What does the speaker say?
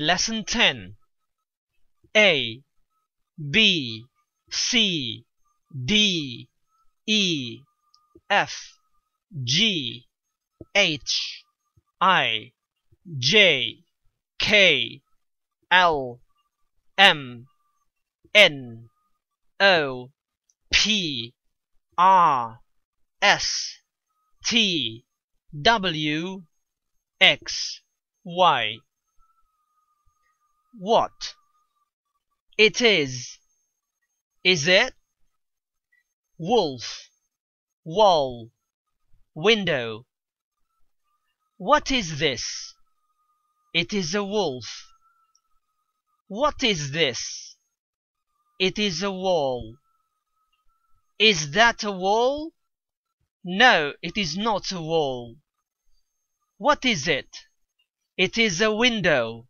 Lesson 10 A B C D E F G H I J K L M N O P R S T W X Y What? It is. Is it? Wolf Wall Window What is this? It is a wolf. What is this? It is a wall. Is that a wall? No, it is not a wall. What is it? It is a window.